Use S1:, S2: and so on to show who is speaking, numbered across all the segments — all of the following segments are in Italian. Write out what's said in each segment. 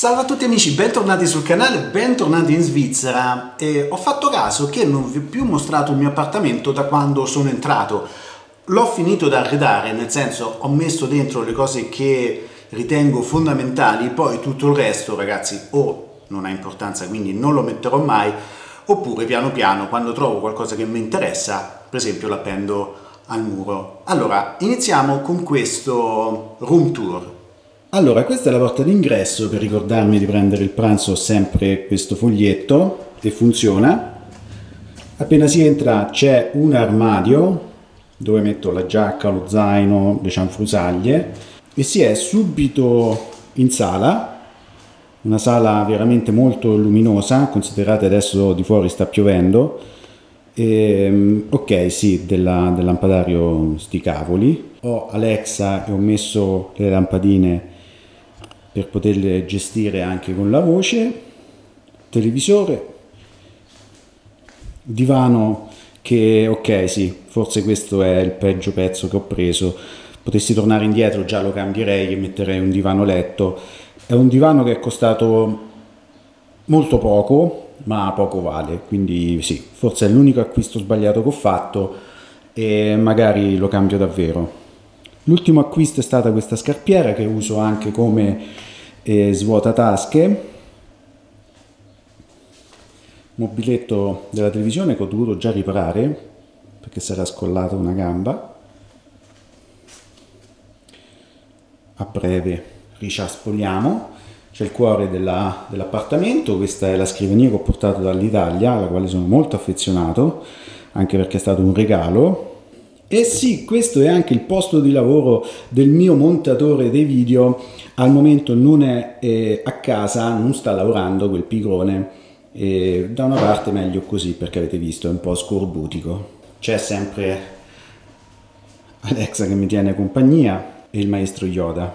S1: Salve a tutti amici, bentornati sul canale, bentornati in Svizzera. E ho fatto caso che non vi ho più mostrato il mio appartamento da quando sono entrato. L'ho finito da arredare, nel senso ho messo dentro le cose che ritengo fondamentali, poi tutto il resto ragazzi o non ha importanza quindi non lo metterò mai, oppure piano piano quando trovo qualcosa che mi interessa, per esempio l'appendo al muro. Allora, iniziamo con questo room tour. Allora, questa è la porta d'ingresso, per ricordarmi di prendere il pranzo ho sempre questo foglietto e funziona. Appena si entra c'è un armadio dove metto la giacca, lo zaino, le cianfrusaglie e si è subito in sala, una sala veramente molto luminosa, considerate adesso di fuori sta piovendo, e, ehm, ok sì, della, del lampadario sti cavoli, ho Alexa e ho messo le lampadine per poterle gestire anche con la voce, televisore, divano che ok sì, forse questo è il peggio pezzo che ho preso, potessi tornare indietro già lo cambierei e metterei un divano letto, è un divano che è costato molto poco, ma poco vale, quindi sì, forse è l'unico acquisto sbagliato che ho fatto e magari lo cambio davvero. L'ultimo acquisto è stata questa scarpiera che uso anche come eh, svuota tasche, mobiletto della televisione che ho dovuto già riparare perché si era scollata una gamba. A breve riciaspoliamo. C'è il cuore della, dell'appartamento, questa è la scrivania che ho portato dall'Italia, alla quale sono molto affezionato, anche perché è stato un regalo e sì, questo è anche il posto di lavoro del mio montatore dei video, al momento non è eh, a casa, non sta lavorando quel pigrone, e da una parte meglio così perché avete visto è un po' scorbutico. C'è sempre Alexa che mi tiene compagnia e il maestro Yoda.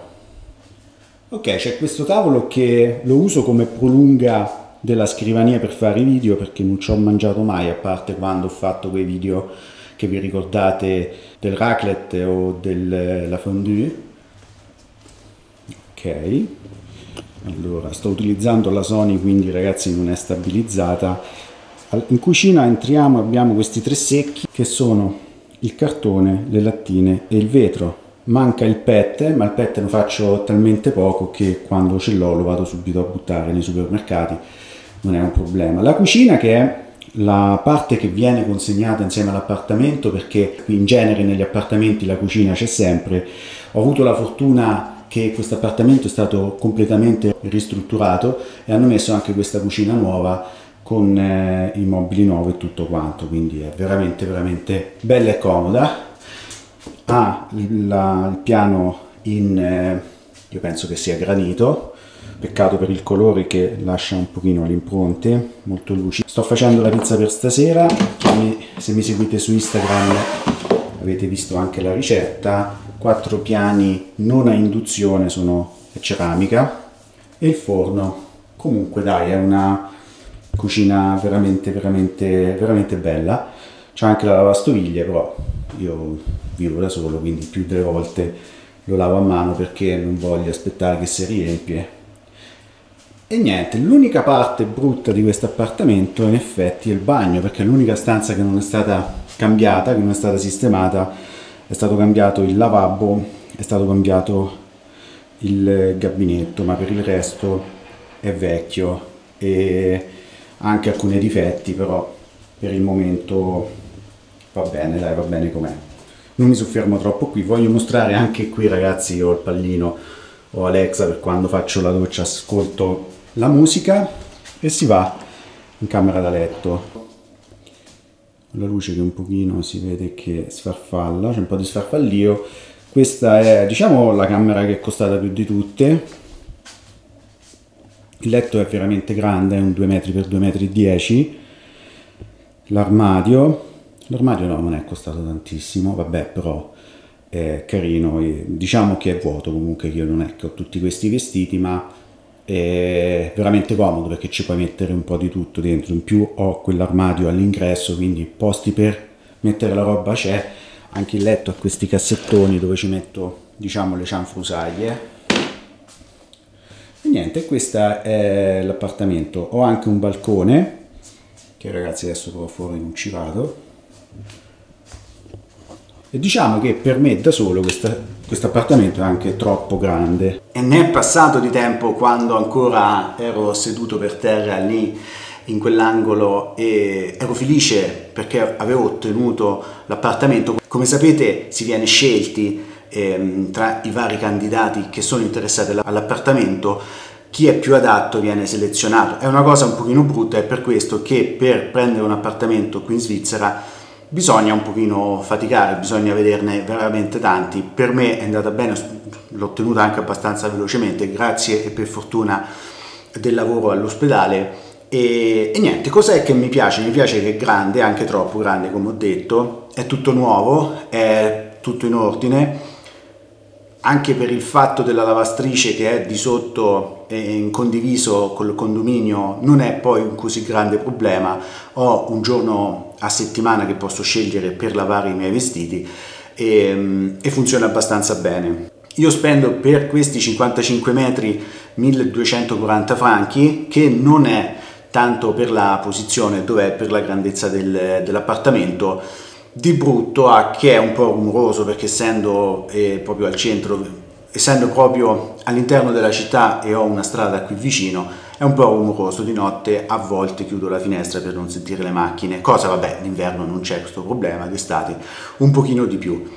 S1: Ok, c'è questo tavolo che lo uso come prolunga della scrivania per fare i video perché non ci ho mangiato mai a parte quando ho fatto quei video che vi ricordate del raclette o della fondue. Ok, allora sto utilizzando la Sony quindi ragazzi non è stabilizzata. In cucina entriamo abbiamo questi tre secchi che sono il cartone, le lattine e il vetro. Manca il PET, ma il PET lo faccio talmente poco che quando ce l'ho lo vado subito a buttare nei supermercati, non è un problema. La cucina che è la parte che viene consegnata insieme all'appartamento perché in genere negli appartamenti la cucina c'è sempre. Ho avuto la fortuna che questo appartamento è stato completamente ristrutturato e hanno messo anche questa cucina nuova con eh, i mobili nuovi e tutto quanto. Quindi è veramente veramente bella e comoda. Ha il, il piano in eh, io penso che sia granito peccato per il colore che lascia un pochino le impronte molto lucido sto facendo la pizza per stasera. Se mi seguite su Instagram avete visto anche la ricetta. Quattro piani non a induzione sono ceramica. E il forno comunque dai è una cucina veramente veramente veramente bella. C'è anche la lavastoviglie però io vivo da solo quindi più delle volte lo lavo a mano perché non voglio aspettare che si riempie e niente, l'unica parte brutta di questo appartamento in effetti è il bagno, perché l'unica stanza che non è stata cambiata, che non è stata sistemata, è stato cambiato il lavabo, è stato cambiato il gabinetto, ma per il resto è vecchio e ha anche alcuni difetti, però per il momento va bene, dai, va bene com'è. Non mi soffermo troppo qui, voglio mostrare anche qui ragazzi, ho il pallino, ho Alexa per quando faccio la doccia, ascolto la musica e si va in camera da letto. La luce che un pochino si vede che sfarfalla, c'è un po' di sfarfallio. Questa è, diciamo, la camera che è costata più di tutte. Il letto è veramente grande, è un 2 metri per 2 metri 10. L'armadio, l'armadio no, non è costato tantissimo, vabbè, però è carino. diciamo che è vuoto comunque, io non è che ho tutti questi vestiti, ma è veramente comodo perché ci puoi mettere un po' di tutto dentro in più ho quell'armadio all'ingresso quindi posti per mettere la roba c'è anche il letto ha questi cassettoni dove ci metto diciamo le cianfrusaglie E niente, questo è l'appartamento. Ho anche un balcone, che ragazzi adesso però fuori non ci vado. E diciamo che per me da solo questo appartamento è anche troppo grande. E ne è passato di tempo quando ancora ero seduto per terra lì in quell'angolo e ero felice perché avevo ottenuto l'appartamento. Come sapete si viene scelti ehm, tra i vari candidati che sono interessati all'appartamento chi è più adatto viene selezionato. È una cosa un pochino brutta, è per questo che per prendere un appartamento qui in Svizzera bisogna un pochino faticare, bisogna vederne veramente tanti. Per me è andata bene, l'ho ottenuta anche abbastanza velocemente, grazie e per fortuna del lavoro all'ospedale e, e, niente, cos'è che mi piace? Mi piace che è grande, anche troppo grande come ho detto, è tutto nuovo, è tutto in ordine, anche per il fatto della lavastrice che è di sotto in condiviso col condominio non è poi un così grande problema, ho un giorno a settimana che posso scegliere per lavare i miei vestiti e, e funziona abbastanza bene. Io spendo per questi 55 metri 1240 franchi che non è tanto per la posizione dove è per la grandezza del, dell'appartamento di brutto a che è un po' rumoroso perché essendo eh, proprio al centro essendo proprio all'interno della città e ho una strada qui vicino è un po' rumoroso di notte a volte chiudo la finestra per non sentire le macchine cosa vabbè d'inverno non c'è questo problema d'estate un pochino di più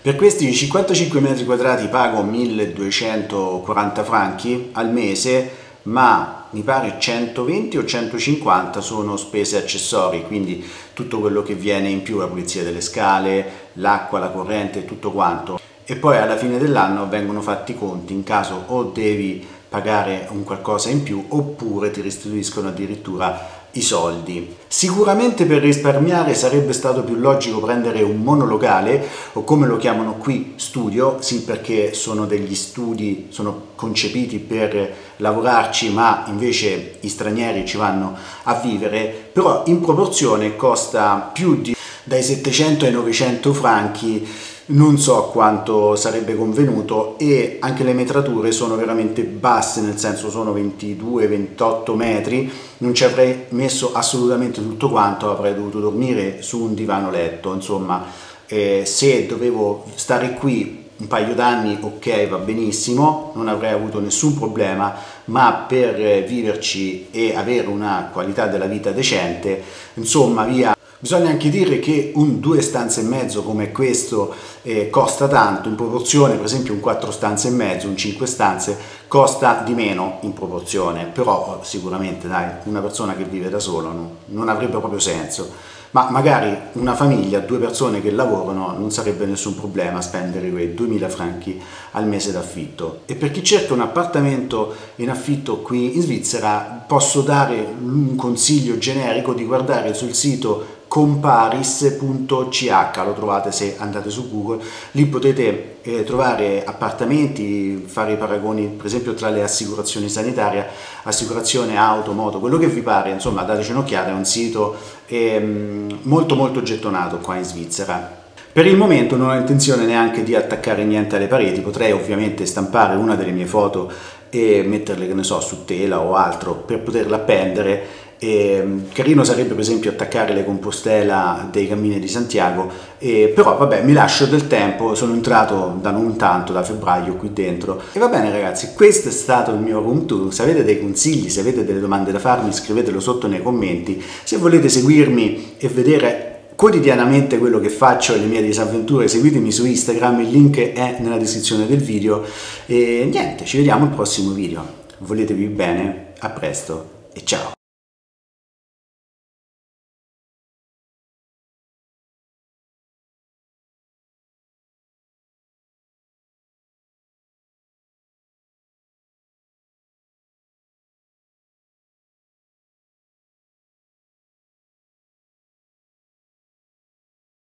S1: per questi 55 metri quadrati pago 1240 franchi al mese ma mi pare 120 o 150 sono spese accessorie, quindi tutto quello che viene in più, la pulizia delle scale, l'acqua, la corrente, tutto quanto. E poi alla fine dell'anno vengono fatti i conti in caso o devi pagare un qualcosa in più oppure ti restituiscono addirittura i soldi. Sicuramente per risparmiare sarebbe stato più logico prendere un monolocale o come lo chiamano qui studio, sì perché sono degli studi, sono concepiti per lavorarci ma invece i stranieri ci vanno a vivere, però in proporzione costa più di dai 700 ai 900 franchi non so quanto sarebbe convenuto e anche le metrature sono veramente basse nel senso sono 22-28 metri. Non ci avrei messo assolutamente tutto quanto avrei dovuto dormire su un divano letto. Insomma eh, se dovevo stare qui un paio d'anni ok va benissimo non avrei avuto nessun problema ma per viverci e avere una qualità della vita decente insomma via Bisogna anche dire che un due stanze e mezzo come questo eh, costa tanto in proporzione, per esempio un 4 stanze e mezzo, un 5 stanze costa di meno in proporzione, però sicuramente dai, una persona che vive da solo non, non avrebbe proprio senso ma magari una famiglia, due persone che lavorano, non sarebbe nessun problema spendere quei 2000 franchi al mese d'affitto. E per chi cerca un appartamento in affitto qui in Svizzera, posso dare un consiglio generico di guardare sul sito comparis.ch lo trovate se andate su Google. Lì potete eh, trovare appartamenti fare i paragoni per esempio tra le assicurazioni sanitarie assicurazione auto, moto, quello che vi pare insomma dateci un'occhiata è un sito eh, molto molto gettonato qua in Svizzera. Per il momento non ho intenzione neanche di attaccare niente alle pareti, potrei ovviamente stampare una delle mie foto e metterle, che ne so, su tela o altro per poterla appendere e, ehm, carino sarebbe per esempio attaccare le compostela dei cammini di Santiago, e, però vabbè mi lascio del tempo, sono entrato da non tanto, da febbraio qui dentro. E va bene ragazzi, questo è stato il mio room tour, se avete dei consigli, se avete delle domande da farmi scrivetelo sotto nei commenti, se volete seguirmi e vedere quotidianamente quello che faccio e le mie disavventure seguitemi su Instagram il link è nella descrizione del video. E niente ci vediamo al prossimo video. Voletevi bene a presto e ciao